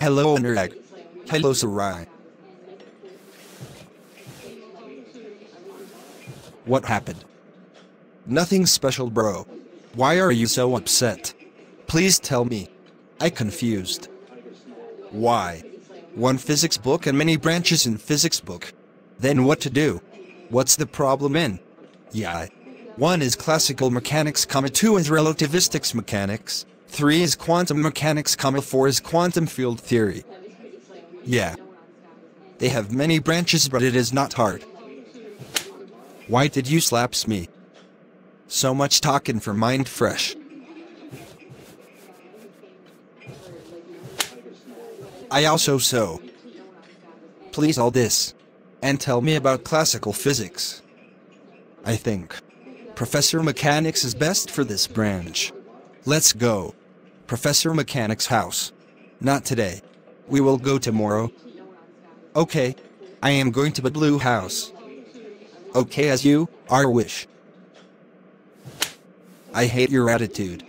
Hello, Anurag. Hello, Sarai. What happened? Nothing special, bro. Why are you so upset? Please tell me. I confused. Why? One physics book and many branches in physics book. Then what to do? What's the problem in? Yeah. One is classical mechanics, comma two is relativistic mechanics, three is quantum mechanics, comma four is quantum field theory. Yeah. They have many branches but it is not hard. Why did you slaps me? So much talking for mind fresh. I also so. Please all this. And tell me about classical physics. I think. Professor Mechanics is best for this branch. Let's go. Professor Mechanics' house. Not today. We will go tomorrow. Okay. I am going to the blue house. Okay as you, our wish. I hate your attitude.